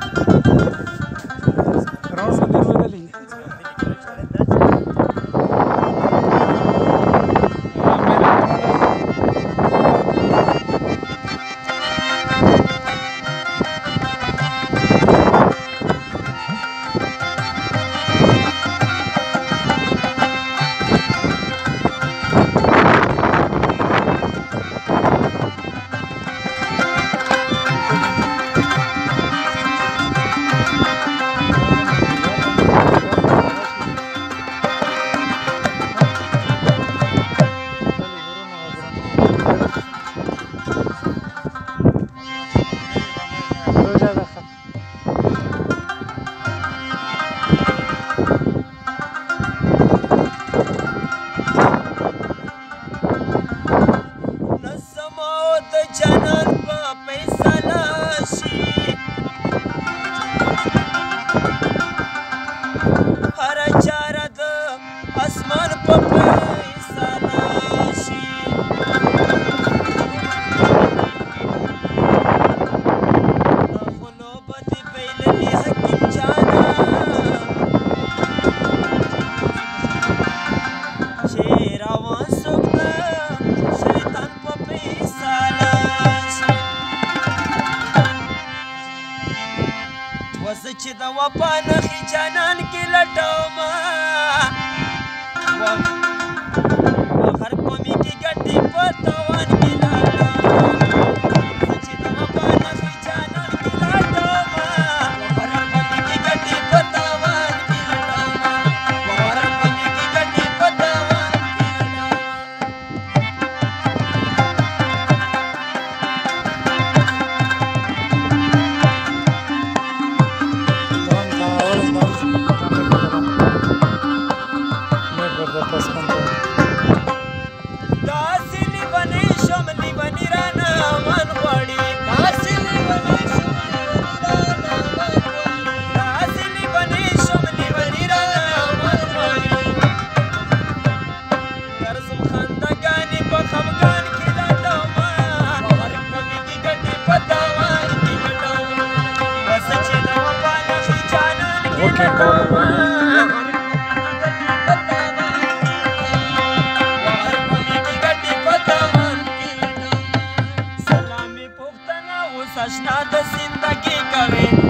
Thank you. چې د وفا نخې جانان کې لټومه manera nada más. da ashtada sindagi kare